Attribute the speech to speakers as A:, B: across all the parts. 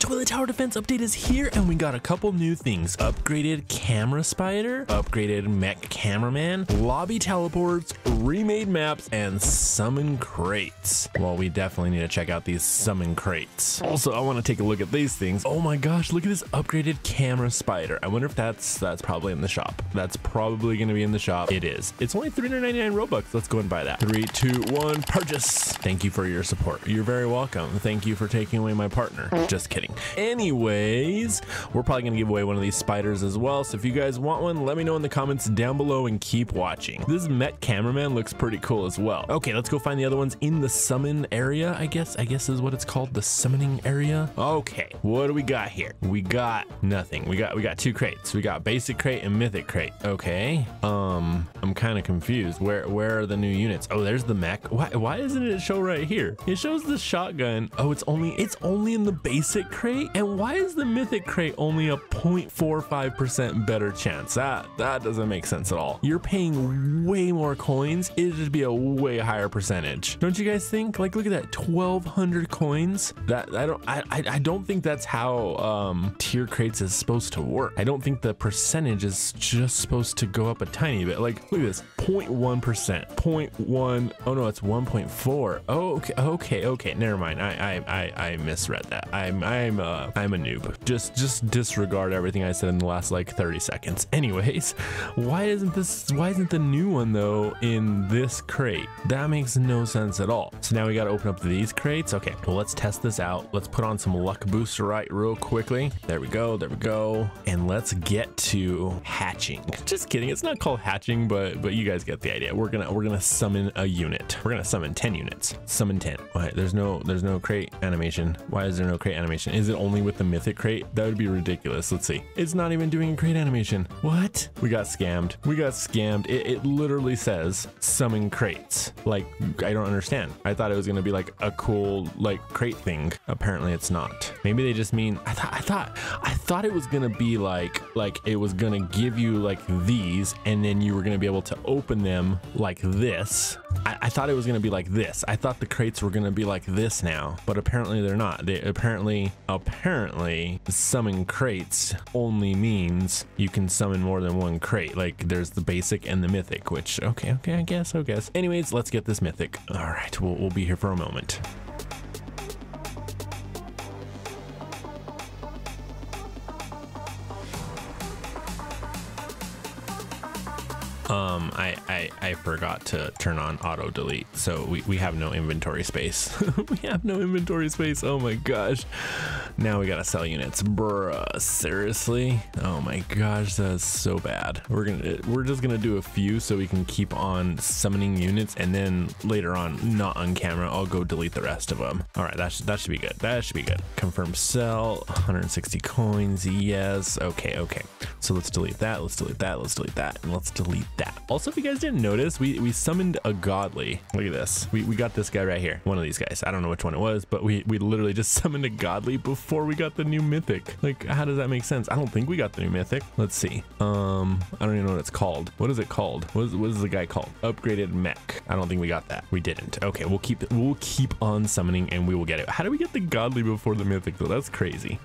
A: Toilet Tower Defense update is here and we got a couple new things. Upgraded Camera Spider, upgraded Mech Cameraman, Lobby Teleports, remade maps, and Summon Crates. Well, we definitely need to check out these Summon Crates. Also, I want to take a look at these things. Oh my gosh, look at this upgraded Camera Spider. I wonder if that's that's probably in the shop. That's probably going to be in the shop. It is. It's only 399 Robux. Let's go and buy that. Three, two, one, purchase. Thank you for your support. You're very welcome. Thank you for taking away my partner. Just kidding. Anyways, we're probably going to give away one of these spiders as well. So if you guys want one, let me know in the comments down below and keep watching. This Mech Cameraman looks pretty cool as well. Okay, let's go find the other ones in the summon area, I guess. I guess is what it's called, the summoning area. Okay, what do we got here? We got nothing. We got we got two crates. We got basic crate and mythic crate. Okay. Um, I'm kind of confused. Where where are the new units? Oh, there's the mech. Why why doesn't it show right here? It shows the shotgun. Oh, it's only it's only in the basic crate. And why is the mythic crate only a 0.45% better chance? That that doesn't make sense at all. You're paying way more coins. It should be a way higher percentage. Don't you guys think? Like look at that 1200 coins. That I don't I I, I don't think that's how um tier crates is supposed to work. I don't think the percentage is just supposed to go up a tiny bit. Like look at this 0.1%. 0.1 oh no it's 1.4 oh okay okay okay never mind I I I, I misread that I'm I'm uh I'm a noob. Just just disregard everything I said in the last like 30 seconds. Anyways why isn't this why isn't the new one though in this crate? That makes no sense at all. So now we got to open up these crates? Okay well let's test this out. Let's put on some luck booster right real quickly. There we go there we go. And let's get to hatching. Just kidding it's not called hatching but but you guys get the idea. We're gonna we're gonna summon a unit. We're gonna summon 10 units. Summon 10 why there's no there's no crate animation. Why is there no crate animation is it only with the mythic crate? That would be ridiculous. Let's see. It's not even doing a crate animation. What? We got scammed. We got scammed. It, it literally says summon crates. Like i don't understand. I thought it was gonna be like a cool like crate thing. Apparently it's not. Maybe they just mean i thought i thought i thought it was gonna be like like it was gonna give you like these and then you were gonna be able to open them like this. I, I, thought it was gonna be like this. I thought the crates were gonna be like this now, but apparently they're not. They apparently, apparently, summon crates only means you can summon more than one crate. Like there's the basic and the mythic, which okay, okay, I guess, I guess. Anyways, let's get this mythic. All right, we'll, we'll be here for a moment. Um, I, I, I forgot to turn on auto delete, so we, we have no inventory space. we have no inventory space. Oh my gosh. Now we gotta sell units. Bruh, seriously? Oh my gosh, that's so bad. We're gonna we're just gonna do a few so we can keep on summoning units and then later on, not on camera, I'll go delete the rest of them. All right, that should that should be good. That should be good. Confirm sell, 160 coins. Yes. Okay, okay. So let's delete that. Let's delete that. Let's delete that. And let's delete Also, if you guys didn't notice, we, we summoned a godly. Look at this. We, we got this guy right here. One of these guys. I don't know which one it was, but we, we literally just summoned a godly before we got the new mythic. Like, how does that make sense? I don't think we got the new mythic. Let's see. Um, I don't even know what it's called. What is it called? What is, what is the guy called? Upgraded mech. I don't think we got that. We didn't. Okay, we'll keep we'll keep on summoning and we will get it. How do we get the godly before the mythic though? That's crazy.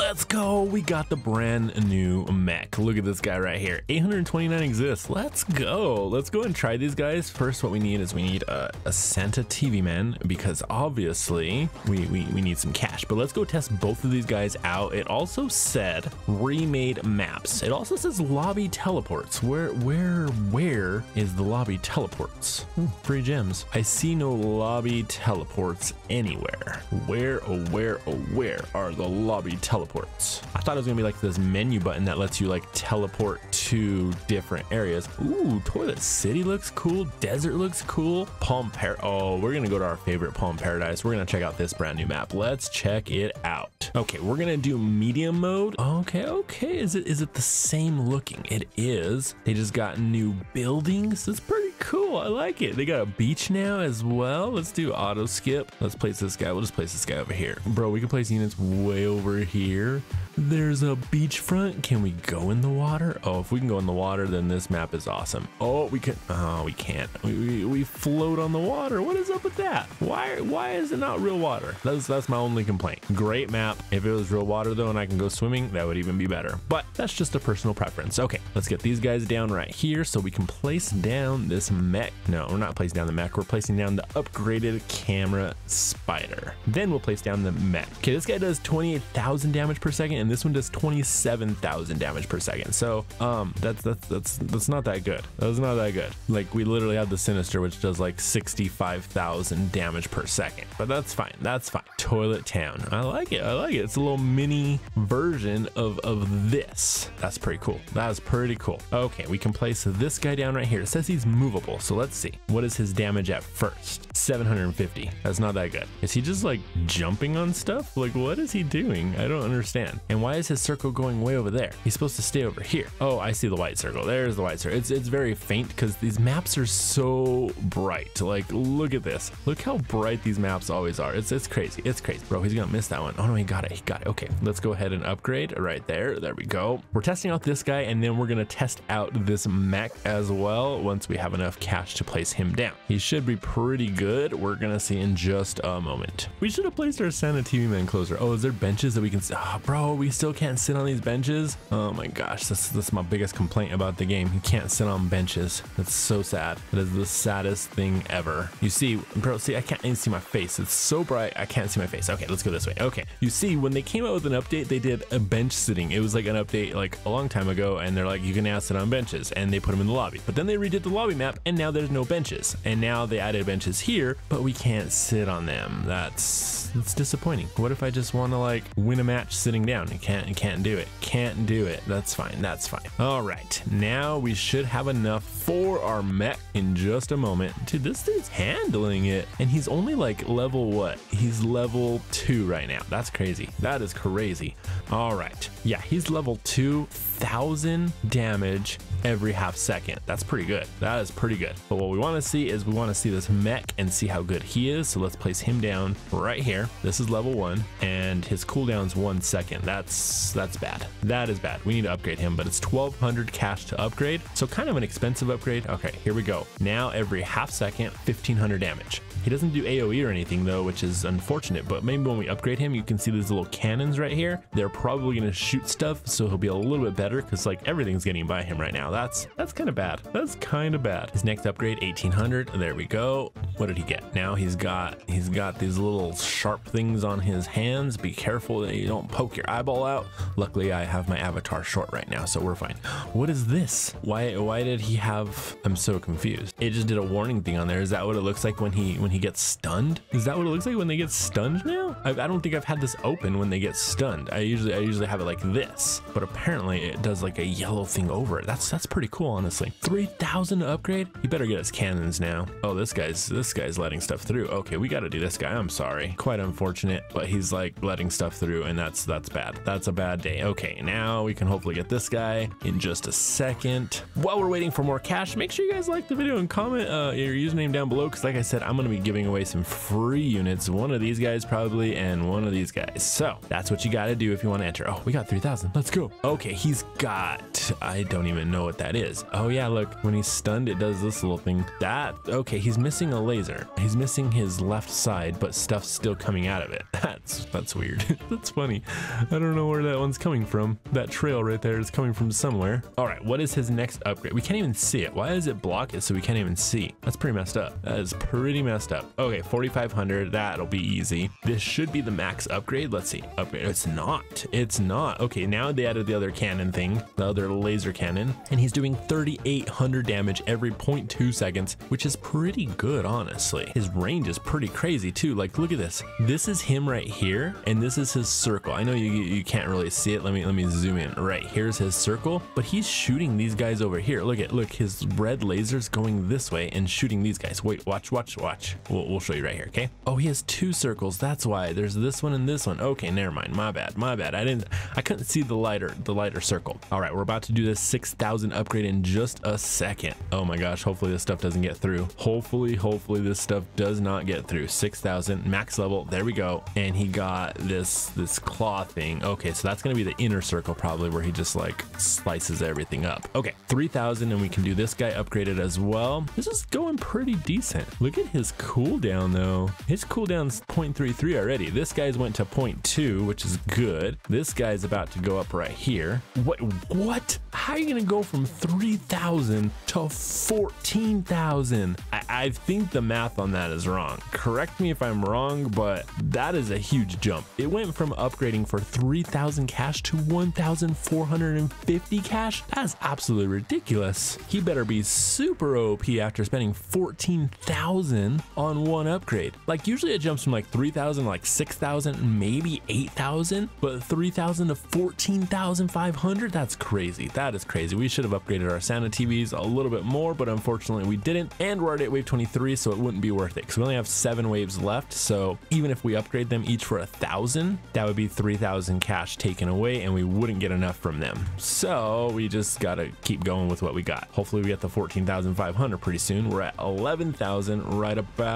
A: Let's go. We got the brand new mech. Look at this guy right here. 829 exists. Let's go. Let's go and try these guys. First, what we need is we need a, a Santa TV man because obviously we, we, we need some cash. But let's go test both of these guys out. It also said remade maps. It also says lobby teleports. Where, where, where is the lobby teleports? Hmm, Free gems. I see no lobby teleports anywhere. Where, oh, where, oh, where are the lobby teleports? I thought it was gonna be like this menu button that lets you like teleport to different areas. Ooh, Toilet City looks cool. Desert looks cool. Palm Par. Oh, we're gonna go to our favorite Palm Paradise. We're gonna check out this brand new map. Let's check it out. Okay, we're gonna do medium mode. Okay, okay. Is it is it the same looking? It is. They just got new buildings. It's pretty cool. I like it. They got a beach now as well. Let's do auto skip. Let's place this guy. We'll just place this guy over here. Bro, we can place units way over here. There's a beachfront. Can we go in the water? Oh, if we can go in the water, then this map is awesome. Oh, we can. Oh, we can't. We, we, we float on the water. What is up with that? Why why is it not real water? That's that's my only complaint. Great map. If it was real water though, and I can go swimming, that would even be better. But that's just a personal preference. Okay, let's get these guys down right here so we can place down this mech. No, we're not placing down the mech. We're placing down the upgraded camera spider. Then we'll place down the mech. Okay, this guy does 28,000 damage per second, and this one does 27,000 damage per second. So um, that's that's that's that's not that good. That's not that good. Like we literally have the sinister, which does like 65,000 damage per second. But that's fine. That's fine. Toilet Town. I like it. I like it. It's a little mini version of of this. That's pretty cool. That's pretty cool. Okay, we can place this guy down right here. It says he's movable. So let's see. What is his damage at first? 750. That's not that good. Is he just like jumping on stuff? Like what is he doing? I don't understand. And why is his circle going way over there? He's supposed to stay over here. Oh, I see the white circle. There's the white circle. It's it's very faint because these maps are so bright. Like look at this. Look how bright these maps always are. It's it's crazy. It's crazy. Bro, he's gonna miss that one. Oh no, he got it. He got it. Okay, let's go ahead and upgrade right there. There we go. We're testing out this guy and then we're gonna test out this mech as well once we have enough to place him down. He should be pretty good. We're gonna see in just a moment. We should have placed our Santa TV man closer. Oh, is there benches that we can? Oh, bro, we still can't sit on these benches. Oh my gosh, that's that's my biggest complaint about the game. You can't sit on benches. That's so sad. That is the saddest thing ever. You see, bro, see, I can't even see my face. It's so bright, I can't see my face. Okay, let's go this way. Okay, you see, when they came out with an update, they did a bench sitting. It was like an update like a long time ago, and they're like, you can now sit on benches, and they put them in the lobby. But then they redid the lobby map, and now there's no benches. And now they added benches here, but we can't sit on them. That's that's disappointing. What if I just want to like win a match sitting down? You can't, you can't do it. Can't do it. That's fine. That's fine. All right, now we should have enough for our mech in just a moment. Dude, this dude's handling it, and he's only like level what? He's level two right now. That's crazy. That is crazy. All right, yeah, he's level two, thousand damage every half second. That's pretty good. That is pretty good. But what we want to see is we want to see this mech and see how good he is. So let's place him down right here. This is level one and his cooldown's one second. That's that's bad. That is bad. We need to upgrade him, but it's 1200 cash to upgrade. So kind of an expensive upgrade. Okay, here we go. Now every half second, 1500 damage. He doesn't do AoE or anything though, which is unfortunate, but maybe when we upgrade him, you can see these little cannons right here. They're probably gonna shoot stuff, so he'll be a little bit better because like everything's getting by him right now. That's that's kind of bad. That's kind of bad. His next upgrade, 1800. There we go. What did he get? Now he's got he's got these little sharp things on his hands. Be careful that you don't poke your eyeball out. Luckily, I have my avatar short right now, so we're fine. What is this? Why why did he have? I'm so confused. It just did a warning thing on there. Is that what it looks like when he when he gets stunned? Is that what it looks like when they get stunned now? I, I don't think I've had this open when they get stunned. I usually I usually have it like this, but apparently it does like a yellow thing over it. That's that's pretty cool, honestly. 3,000 upgrade? You better get us cannons now. Oh, this guy's this guy's letting stuff through. Okay, we got to do this guy. I'm sorry. Quite unfortunate, but he's like letting stuff through, and that's that's bad. That's a bad day. Okay, now we can hopefully get this guy in just a second. While we're waiting for more cash, make sure you guys like the video and comment uh, your username down below, because like I said, I'm gonna be giving away some free units. One of these guys probably, and one of these guys. So that's what you got to do if you want to enter. Oh, we got 3,000. Let's go. Okay, he's got. I don't even know what that is. Oh yeah, look. When he's stunned, it does this little thing. That. Okay, he's missing a laser. He's missing his left side, but stuff's still coming out of it. That's that's weird. that's funny. I don't know where that one's coming from. That trail right there is coming from somewhere. All right, what is his next upgrade? We can't even see it. Why does it block it so we can't even see? That's pretty messed up. That is pretty messed up. Okay, 4,500. That'll be easy. This should be the max upgrade. Let's see. Upgrade. It's not. It's not. Okay, now they added the other cannon thing, the other laser cannon, and he's doing 3,800 damage every 0.2 seconds, which is pretty good, honestly. His range is pretty crazy too. Like, look at this. This is him right here, and this is his circle. I know you you can't really see it. Let me let me zoom in. Right here's his circle, but he's shooting these guys over here. Look at look his red lasers going this way and shooting these guys. Wait, watch, watch, watch. We'll, we'll show you right here, okay? Oh, he has two circles. That's why. There's this one and this one. Okay, never mind. My bad. My bad. I didn't. I couldn't see the lighter the lighter circle. All right, we're about to do this 6,000 upgrade in just a second. Oh my gosh. Hopefully this stuff doesn't get through. Hopefully, hopefully this stuff does not get through. 6,000 max level. There we go. And he got this this claw thing. Okay, so that's gonna be the inner circle probably where he just like slices everything up. Okay, 3,000 and we can do this guy upgraded as well. This is going pretty decent. Look at his cooldown though. His cooldown's 0.33 already. This guy's went to 0.2, which is good. This guy's about to go up right here. What? What? How are you gonna go from 3,000 to 14,000? I, I think the math on that is wrong. Correct me if I'm wrong, but that is a huge jump. It went from upgrading for 3,000 cash to 1,450 cash. That's absolutely ridiculous. He better be super OP after spending 14,000 on one upgrade. Like usually it jumps from like 3,000 like 6,000, maybe 8,000, but 3,000 to 14,500, that's crazy. That is crazy. We should have upgraded our Santa TVs a little bit more, but unfortunately we didn't. And we're at wave 23, so it wouldn't be worth it because we only have seven waves left. So even if we upgrade them each for a thousand, that would be 3,000 cash taken away and we wouldn't get enough from them. So we just got to keep going with what we got. Hopefully we get the 14,500 pretty soon. We're at 11,000 right about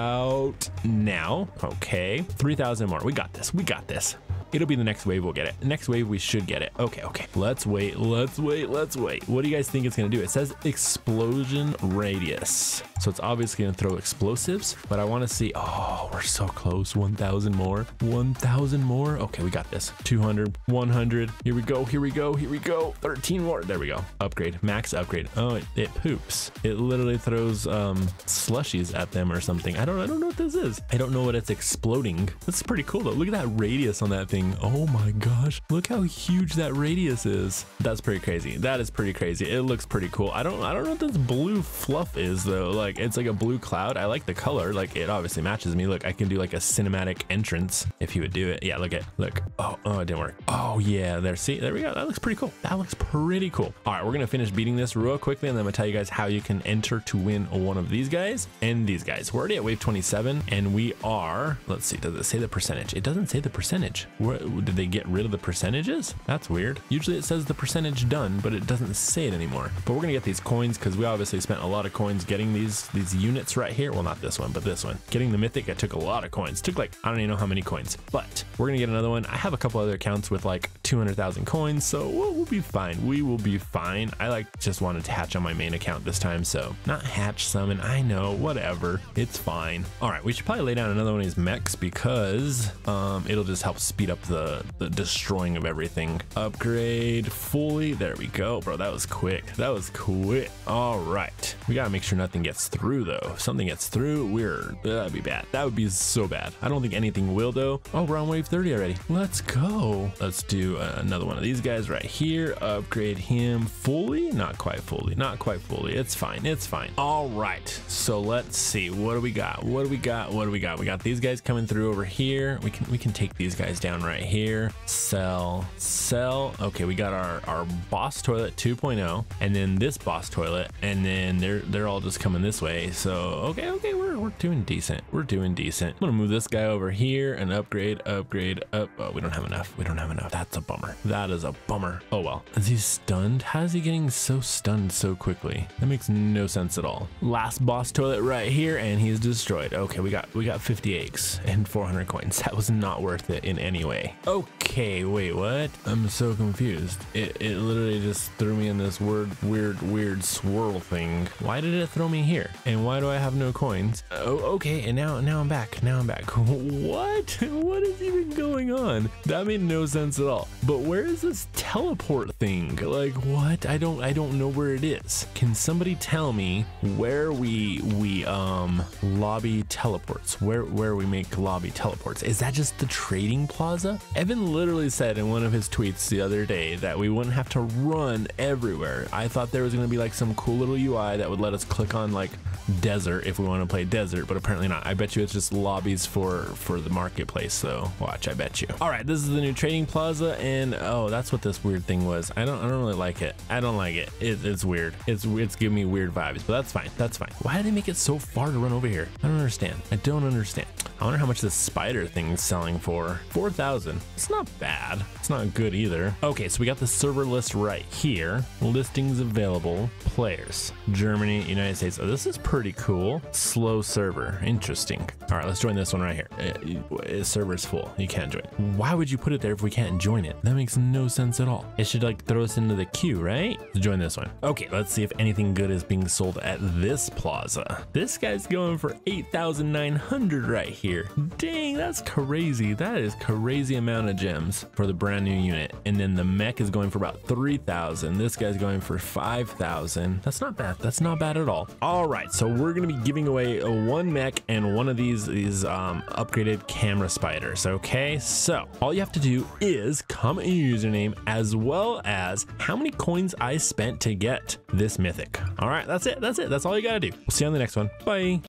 A: now. Okay, 3,000 more. We got this. We got this. It'll be the next wave we'll get it. Next wave we should get it. Okay, okay. Let's wait, let's wait, let's wait. What do you guys think it's gonna do? It says explosion radius. So it's obviously gonna throw explosives, but I wanna see, oh, we're so close. 1,000 more, 1,000 more. Okay, we got this. 200, 100. Here we go, here we go, here we go. 13 more. There we go. Upgrade, max upgrade. Oh, it, it poops. It literally throws um, slushies at them or something. I don't, I don't know what this is. I don't know what it's exploding. That's pretty cool though. Look at that radius on that thing. Oh my gosh. Look how huge that radius is. That's pretty crazy. That is pretty crazy. It looks pretty cool. I don't I don't know what this blue fluff is though. Like it's like a blue cloud. I like the color. Like it obviously matches me. Look, I can do like a cinematic entrance if you would do it. Yeah, look at look. Oh, oh, it didn't work. Oh yeah, there. See, there we go. That looks pretty cool. That looks pretty cool. All right, we're gonna finish beating this real quickly, and then I'm gonna tell you guys how you can enter to win one of these guys and these guys. We're already at wave 27, and we are. Let's see. Does it say the percentage? It doesn't say the percentage. Where, did they get rid of the percentages? That's weird. Usually it says the percentage done, but it doesn't say it anymore. But we're gonna get these coins because we obviously spent a lot of coins getting these these units right here. Well, not this one, but this one. Getting the mythic, it took a lot of coins. Took like I don't even know how many coins, but we're gonna get another one. I have a couple other accounts with like 200,000 coins, so we'll, we'll be fine. We will be fine. I like just wanted to hatch on my main account this time, so not hatch summon. I know, whatever. It's fine. All right, we should probably lay down another one of these mechs because um, it'll just help speed up the the destroying of everything. Upgrade fully. There we go, bro. That was quick. That was quick. All right. We gotta make sure nothing gets through though. If something gets through, we're that'd be bad. That would be so bad. I don't think anything will though. Oh, we're on wave 30 already. Let's go. Let's do uh, another one of these guys right here. Upgrade him fully. Not quite fully. Not quite fully. It's fine. It's fine. All right. So let's see. What do we got? What do we got? What do we got? We got these guys coming through over here. We can we can take these guys down right here. Sell. Sell. Okay, we got our our boss toilet 2.0, and then this boss toilet, and then they're they're all just coming this way. So okay, okay, we're we're doing decent. We're doing decent. I'm gonna move this guy over here and upgrade, upgrade, up. Oh, we don't have enough. We don't have enough. That's a bummer. That is a bummer. Oh well. Is he stunned? How is he getting so stunned so quickly? That makes no sense at all. Last boss toilet right here, and he's destroyed. Okay, we got we got 50 eggs and 400 coins. That was not worth it in any way. Okay, wait, what? I'm so confused. It it literally just threw me in this weird, weird, weird swirl thing. Why did it throw me here? And why do I have no coins? Oh, okay, and now now I'm back. Now I'm back. What? What is even going on? That made no sense at all. But where is this teleport thing? Like what? I don't I don't know where it is. Can somebody tell me where we we um lobby teleports? Where where we make lobby teleports? Is that just the trading plaza? Evan literally said in one of his tweets the other day that we wouldn't have to run everywhere. I thought there was going to be like some cool little UI that would let us click on like desert if we want to play desert desert, but apparently not. I bet you it's just lobbies for for the marketplace. So watch, I bet you. All right, this is the new trading plaza, and oh, that's what this weird thing was. I don't I don't really like it. I don't like it. it it's weird. It's it's giving me weird vibes, but that's fine. That's fine. Why did they make it so far to run over here? I don't understand. I don't understand. I wonder how much this spider thing is selling for. 4,000. It's not bad. It's not good either. Okay, so we got the server list right here. Listings available. Players. Germany, United States. Oh, this is pretty cool. Slow server. Interesting. All right, let's join this one right here. Uh, uh, server's full. You can't join. Why would you put it there if we can't join it? That makes no sense at all. It should like throw us into the queue, right? Let's join this one. Okay, let's see if anything good is being sold at this plaza. This guy's going for 8,900 right here. Dang, that's crazy. That is crazy amount of gems for the brand new unit. And then the mech is going for about 3,000. This guy's going for 5,000. That's not bad. That's not bad at all. All right, so we're gonna be giving away one mech and one of these these um, upgraded camera spiders. Okay, so all you have to do is comment your username as well as how many coins I spent to get this mythic. All right, that's it. That's it. That's all you gotta do. We'll see you on the next one. Bye.